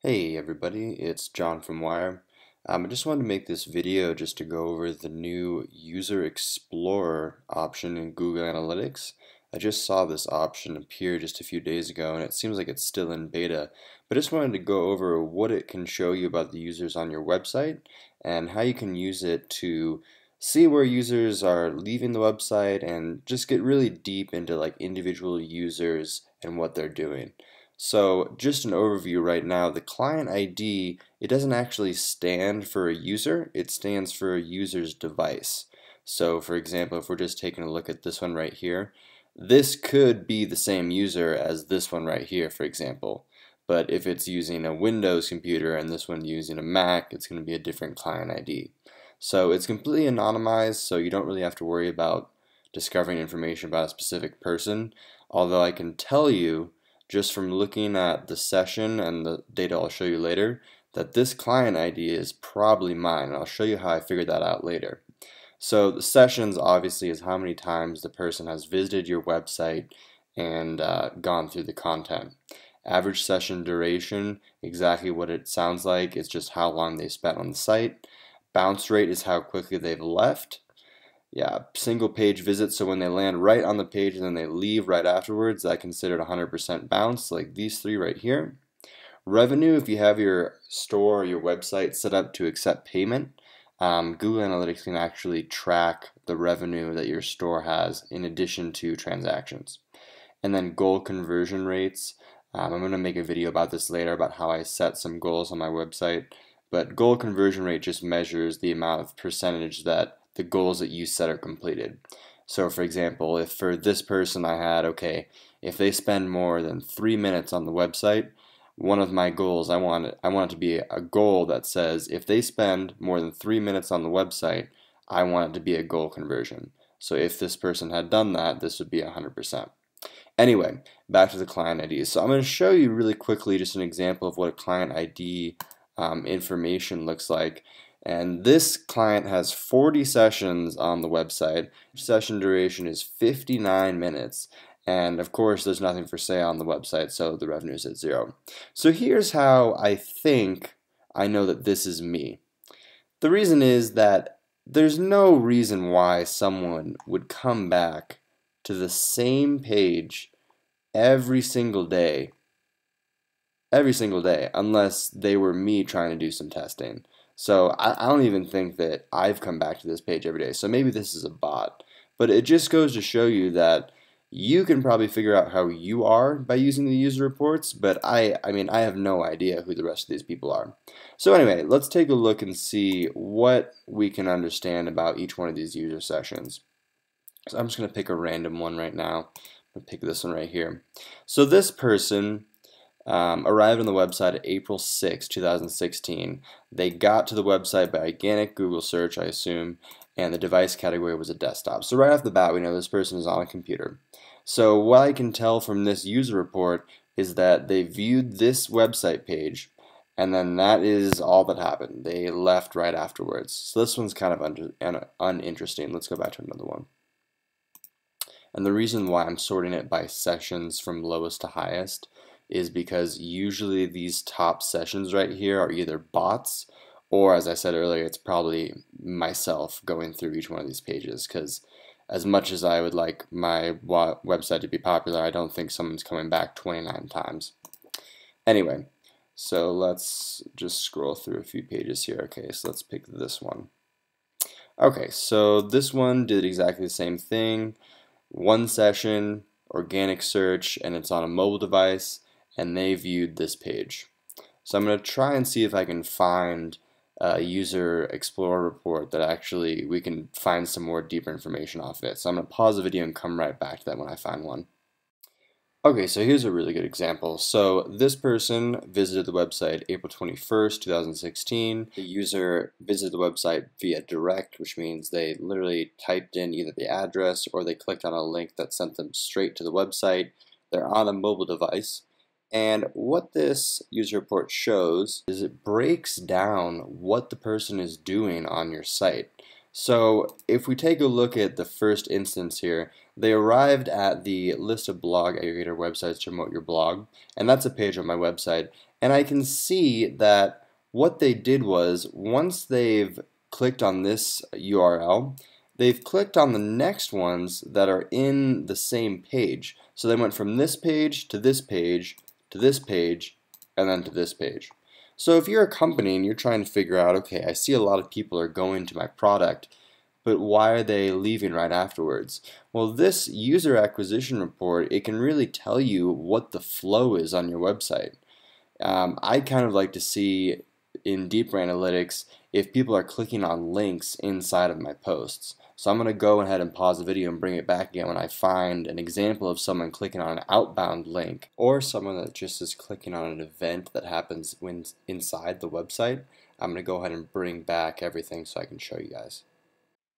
Hey everybody, it's John from Wiyre. Um, I just wanted to make this video just to go over the new User Explorer option in Google Analytics. I just saw this option appear just a few days ago and it seems like it's still in beta, but I just wanted to go over what it can show you about the users on your website and how you can use it to see where users are leaving the website and just get really deep into like individual users and what they're doing. So just an overview right now, the client ID, it doesn't actually stand for a user, it stands for a user's device. So for example, if we're just taking a look at this one right here, this could be the same user as this one right here, for example. But if it's using a Windows computer and this one using a Mac, it's going to be a different client ID. So it's completely anonymized, so you don't really have to worry about discovering information about a specific person. Although I can tell you just from looking at the session and the data I'll show you later that this client ID is probably mine and I'll show you how I figured that out later. So the sessions obviously is how many times the person has visited your website and uh, gone through the content. Average session duration, exactly what it sounds like, it's just how long they spent on the site. Bounce rate is how quickly they've left yeah, single page visit. So when they land right on the page and then they leave right afterwards, that considered 100% bounce, like these three right here. Revenue, if you have your store or your website set up to accept payment, um, Google Analytics can actually track the revenue that your store has in addition to transactions. And then goal conversion rates. Um, I'm going to make a video about this later about how I set some goals on my website. But goal conversion rate just measures the amount of percentage that the goals that you set are completed. So for example, if for this person I had, okay, if they spend more than three minutes on the website, one of my goals, I want it, I want it to be a goal that says if they spend more than three minutes on the website, I want it to be a goal conversion. So if this person had done that, this would be 100%. Anyway, back to the client ID. So I'm going to show you really quickly just an example of what a client ID um, information looks like. And this client has 40 sessions on the website. Session duration is 59 minutes. And of course, there's nothing for sale on the website, so the revenue is at zero. So here's how I think I know that this is me. The reason is that there's no reason why someone would come back to the same page every single day, every single day, unless they were me trying to do some testing. So I, I don't even think that I've come back to this page every day. So maybe this is a bot. But it just goes to show you that you can probably figure out how you are by using the user reports, but I, I mean, I have no idea who the rest of these people are. So anyway, let's take a look and see what we can understand about each one of these user sessions. So I'm just going to pick a random one right now. I'm going to pick this one right here. So this person um, arrived on the website April 6, 2016. They got to the website by organic Google search, I assume, and the device category was a desktop. So right off the bat, we know this person is on a computer. So what I can tell from this user report is that they viewed this website page, and then that is all that happened. They left right afterwards. So this one's kind of un uninteresting. Let's go back to another one. And the reason why I'm sorting it by sessions from lowest to highest is because usually these top sessions right here are either bots or as I said earlier, it's probably myself going through each one of these pages because as much as I would like my website to be popular, I don't think someone's coming back 29 times. Anyway, so let's just scroll through a few pages here. Okay, so let's pick this one. Okay, so this one did exactly the same thing. One session, organic search, and it's on a mobile device and they viewed this page. So I'm going to try and see if I can find a user explorer report that actually we can find some more deeper information off of it. So I'm going to pause the video and come right back to that when I find one. Okay, so here's a really good example. So this person visited the website April 21st, 2016. The user visited the website via direct, which means they literally typed in either the address or they clicked on a link that sent them straight to the website. They're on a mobile device. And what this user report shows is it breaks down what the person is doing on your site. So if we take a look at the first instance here, they arrived at the list of blog aggregator websites to promote your blog, and that's a page on my website. And I can see that what they did was once they've clicked on this URL, they've clicked on the next ones that are in the same page. So they went from this page to this page to this page and then to this page. So if you're a company and you're trying to figure out, okay, I see a lot of people are going to my product, but why are they leaving right afterwards? Well, this user acquisition report, it can really tell you what the flow is on your website. Um, I kind of like to see in deeper analytics if people are clicking on links inside of my posts. So I'm going to go ahead and pause the video and bring it back again when I find an example of someone clicking on an outbound link or someone that just is clicking on an event that happens when inside the website. I'm going to go ahead and bring back everything so I can show you guys.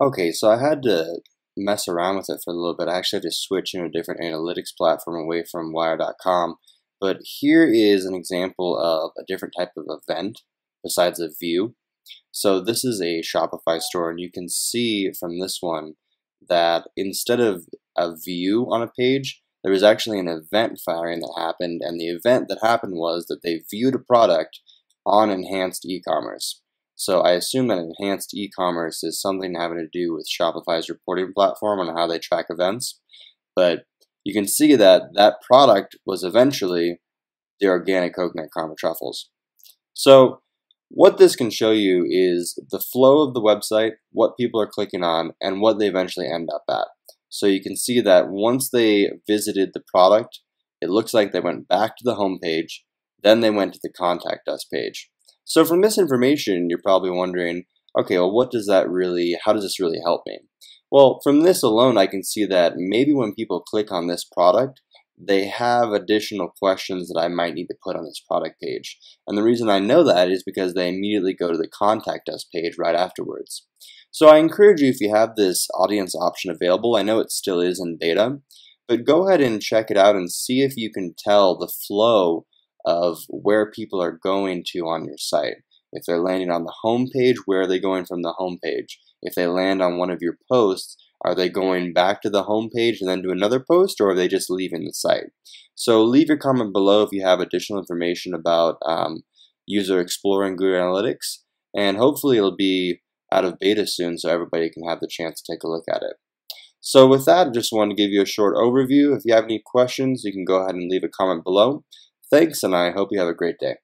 Okay, so I had to mess around with it for a little bit. I actually had to switch into a different analytics platform away from wiyre.com. But here is an example of a different type of event besides a view. So this is a Shopify store, and you can see from this one that instead of a view on a page, there was actually an event firing that happened, and the event that happened was that they viewed a product on enhanced e-commerce. So I assume that enhanced e-commerce is something having to do with Shopify's reporting platform on how they track events. But you can see that that product was eventually the organic coconut caramel truffles. So what this can show you is the flow of the website, what people are clicking on, and what they eventually end up at. So you can see that once they visited the product, it looks like they went back to the home page, then they went to the contact us page. So from this information, you're probably wondering, okay, well, what does that really, how does this really help me? Well, from this alone, I can see that maybe when people click on this product, they have additional questions that I might need to put on this product page. And the reason I know that is because they immediately go to the contact us page right afterwards. So I encourage you if you have this audience option available, I know it still is in beta, but go ahead and check it out and see if you can tell the flow of where people are going to on your site. If they're landing on the home page, where are they going from the home page? If they land on one of your posts, are they going back to the home page and then do another post, or are they just leaving the site? So leave your comment below if you have additional information about um, user exploring Google Analytics, and hopefully it'll be out of beta soon so everybody can have the chance to take a look at it. So with that, I just wanted to give you a short overview. If you have any questions, you can go ahead and leave a comment below. Thanks, and I hope you have a great day.